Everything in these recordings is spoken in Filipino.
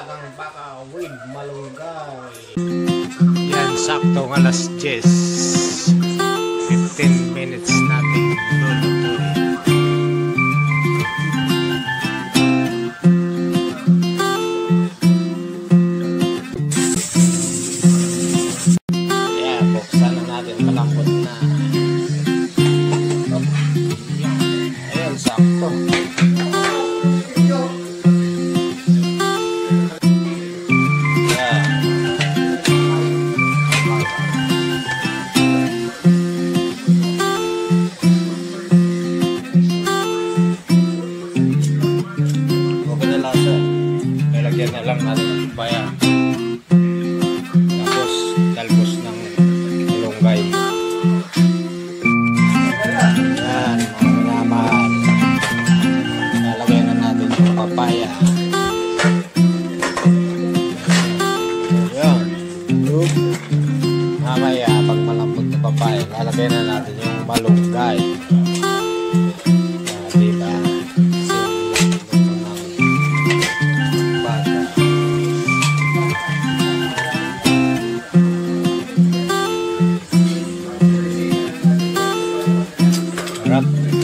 dagang baka with malunggay. Yan, saktong alas 10. 15 minutes natin luluto. Na lasa. Lalagyan na lang natin ng papaya. Tapos, talbos ng malunggay. Yan, mga minamahal. Lalagyan na natin yung papaya. Yan. Mamaya, pag malambot na papaya, lalagyan na natin yung malunggay.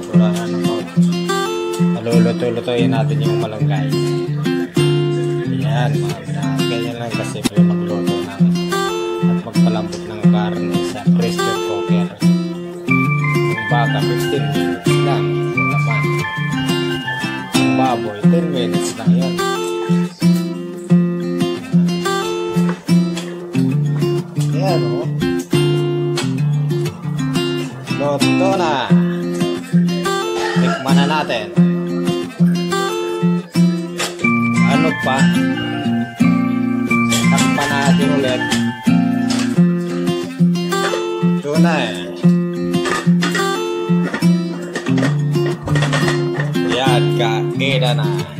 Pupurahan ng konti. Maluluto-lutuin natin yung malunggay. Yan, mga binahan. Ganyan lang kasi magluto ng at magpalambot ng karne sa pressure cooker. Yung baka 15 minutes lang. Yung laman. Yung baboy 10 minutes lang yan. Yan o. Oh. Na. Tikman na natin. Ano pa? Takpan natin ulit. Ito na eh. Yan, kaina na.